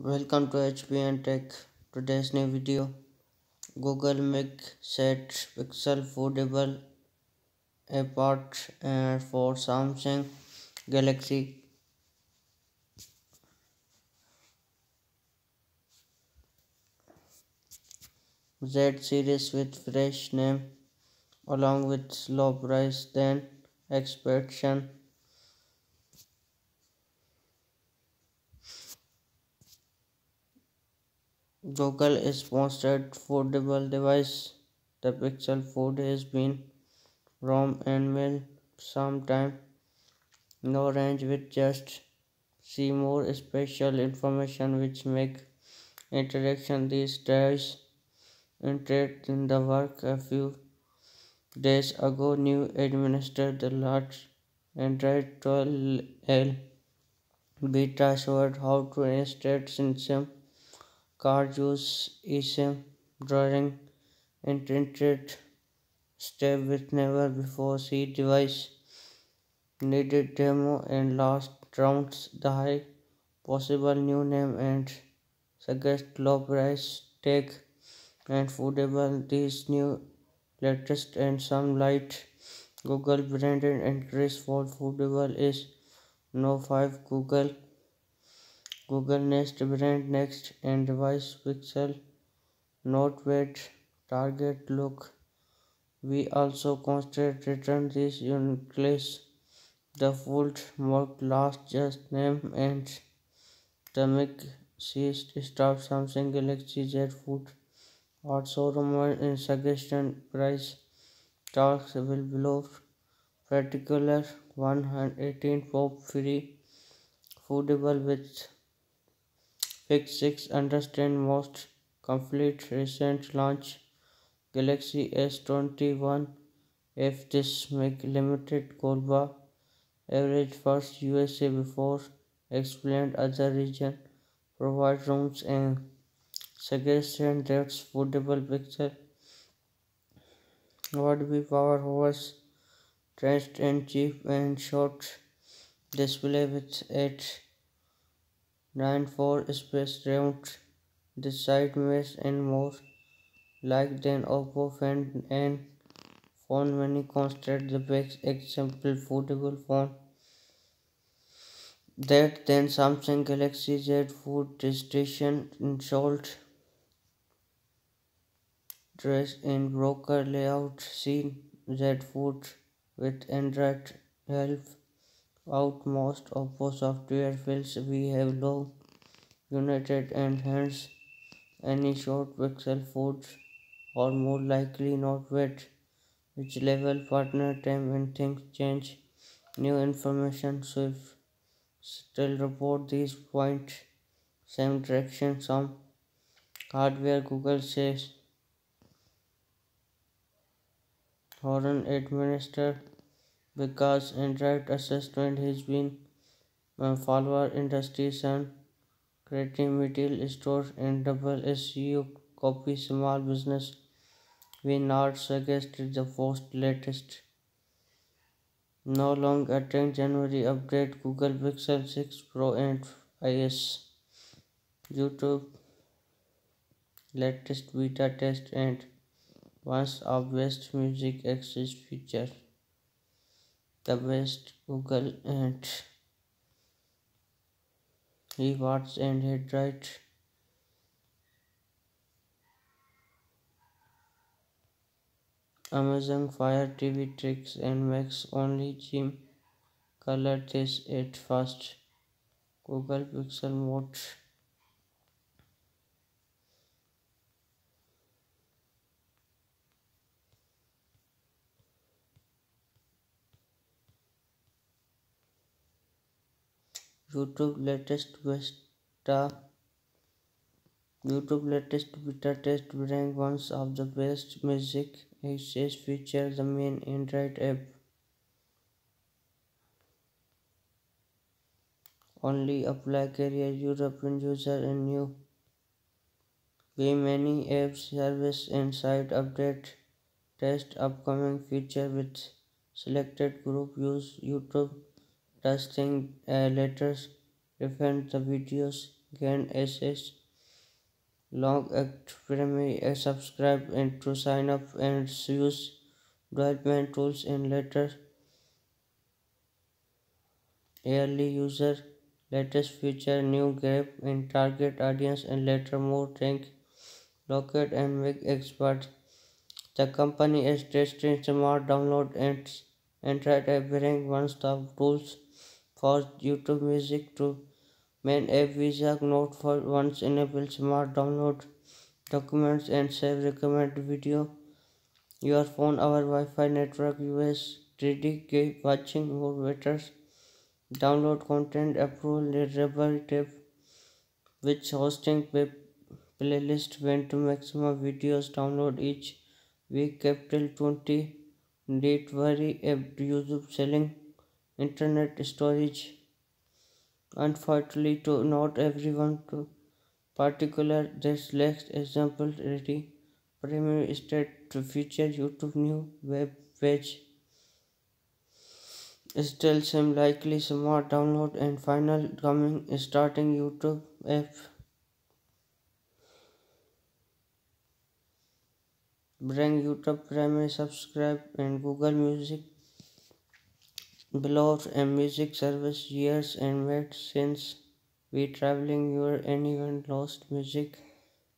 Welcome to HPM Tech. Today's new video. Google make set Pixel foldable apart and for Samsung Galaxy. Z series with fresh name along with low price than expectation Google is sponsored foldable device. The Pixel Fold has been ROM and mail sometime. No range with just see more special information which make interaction these days interested in the work a few days ago new administered the large Android 12L beta showed how to insert system Car use eSIM drawing intended step with never before seen device. Needed demo and last rounds the high possible new name and suggest low price tag and foldable these new latest and some light Google branded increase for foldable is no 5 Google Google Nest brand next and device pixel note weight target look. We also consider return this uniqueness. The fold mark last just name and the mic ceased start Samsung Galaxy Z Fold also rumored in suggestion price talks will below particular 118 pop free foldable with Pick 6 understand most complete recent launch Galaxy S21 if this make limited Colba average first USA before explained other region provide rooms and suggestion that's foldable picture would be power was traced and cheap and short display with 8 9 for space round the side mesh and more like than Oppo Find N phone many considered the best example foldable phone that then Samsung Galaxy Z Fold station installed dress in broker layout scene Z Fold with Android help out most Oppo software fields we have low united and hence any short pixel folds or more likely not wet which level partner time and things change new information so still report these points same direction some hardware google says. Horan administered because Android assessment has been follower industries and creating retail store and double SEO copy small business. We not suggested the first latest. No long attend January update Google Pixel 6 Pro and IS YouTube latest beta test and once of best music access feature the best Google and rewards and head right. Amazon Fire TV tricks and Max only Jim color this it fast Google Pixel mode YouTube latest beta YouTube latest beta test rank one of the best music access feature the main Android app. Only apply career European user and new. We many apps service inside update test upcoming feature with selected group use YouTube testing uh, letters defend the videos gain access long act primary subscribe and to sign up and use development tools and letters early user latest feature new grab in target audience and later more. Rank locate and make expert. The company is testing smart download and Android app bring one-stop tools for YouTube Music to main app Visa Note for once enable smart download documents and save recommended video. Your phone, our Wi-Fi network, US 3D keep watching more better. Download content approval reliable tip which hosting playlist went to maximum videos download each week capital 20 date vary YouTube selling internet storage. Unfortunately to not everyone to particular this next example ready. Primary state to feature youtube new web page. Still some likely smart download and final coming starting youtube app. Bring youtube primary subscribe and google music blogs and music service years and made since we traveling your anyone lost music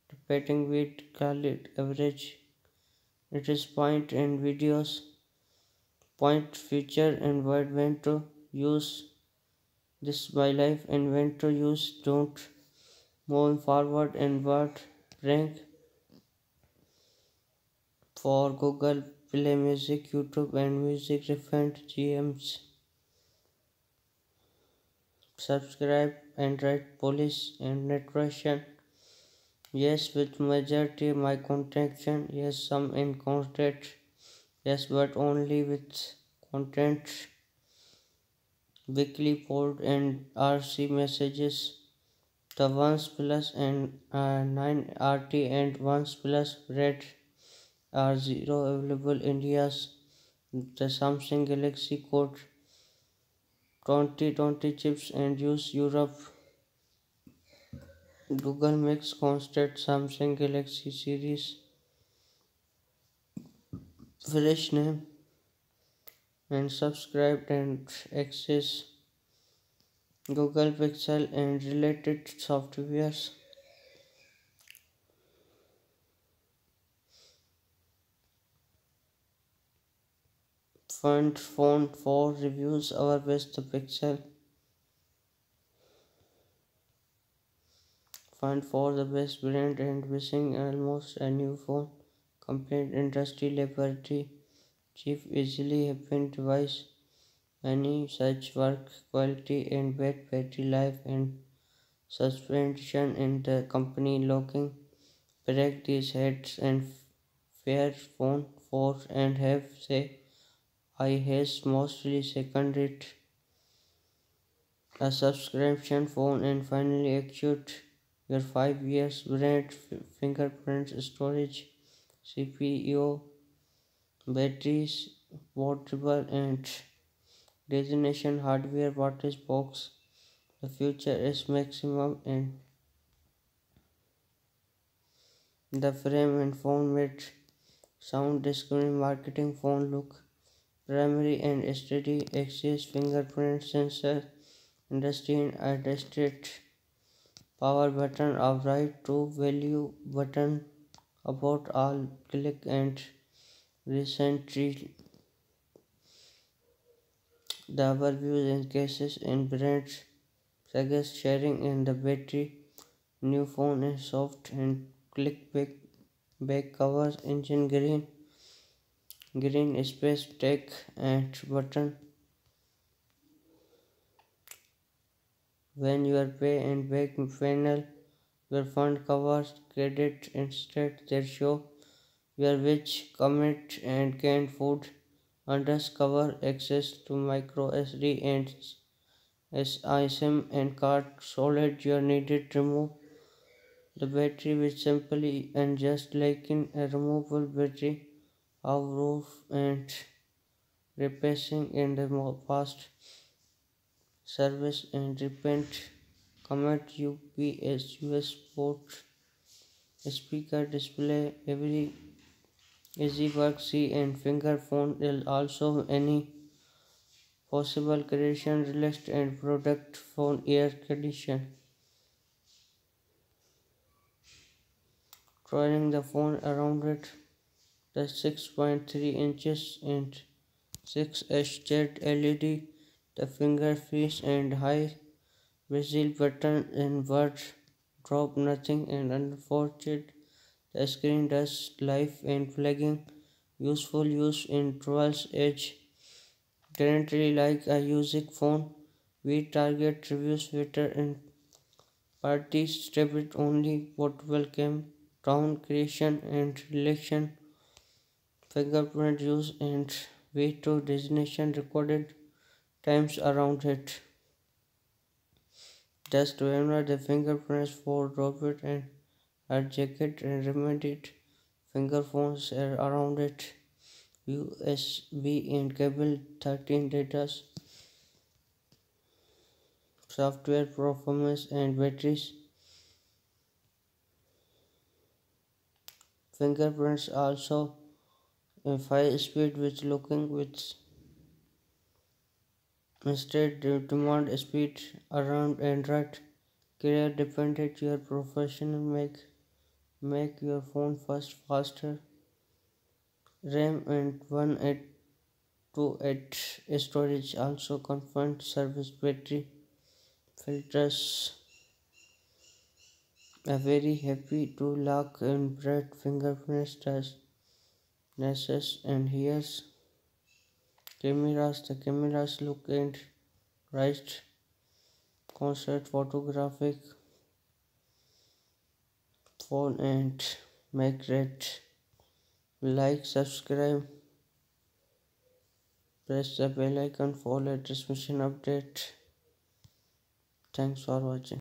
debating with Khalid average it is point and videos point feature and what when to use this my life and when to use don't move forward and what rank for Google Play Music, YouTube and Music Refined GMs. Subscribe Android Police and Nutrition. Yes, with majority my contention. Yes, some in content. Yes, but only with content. Weekly port and RC messages. The ones plus and uh, 9 RT and ones plus red are zero available India's the Samsung Galaxy Code 2020 chips and use Europe. Google makes constant Samsung Galaxy series. Fresh name and subscribe and access Google Pixel and related softwares Find phone for reviews our best pixel. Find for the best brand and wishing almost a new phone. Complete industry laboratory. Chief easily happen device. Any such work quality and bad battery life and suspension in the company locking. These heads and Fairphone for and have say I has mostly seconded a subscription phone and finally execute your 5 years brand fingerprint storage CPU batteries portable and destination hardware what is box. The future is maximum and the frame and phone with sound discreet marketing phone look primary and steady axis fingerprint sensor industry adjusted power button of right to value button about all. Click and recently. The overviews in cases and brands. Suggest sharing in the battery. New phone is soft and click back back covers engine green green space take and button. When you are pay and back panel your fund covers credit instead they show your which commit and canned food undercover access to micro SD and SIM and card solid you needed remove the battery which simply and just like in a removable battery of roof and replacing in the past service and repent command UPS US port speaker display every easy work see and finger phone will also any possible creation relaxed and product phone air condition. Turning the phone around it the 6.3 inches and 6 HZ LED the finger face and high bezel button and word drop nothing and unfortunate the screen does live and flagging useful use in travels edge currently like a music phone we target reviews Twitter and parties stable only portable cam town creation and election fingerprint use and way to destination recorded times around it. Just remember the fingerprints for Robert and her jacket and it. Finger around it. USB and cable 13 data software performance and batteries fingerprints also 5 speed with looking with instead demand speed around Android. Career dependent your professional make make your phone fast faster. RAM and 128 storage also confirmed service battery filters. A very happy to lock and bright fingerprint test Nessus and here's cameras. The cameras look and right concert photographic phone and make it like subscribe. Press the bell icon for latest mission update. Thanks for watching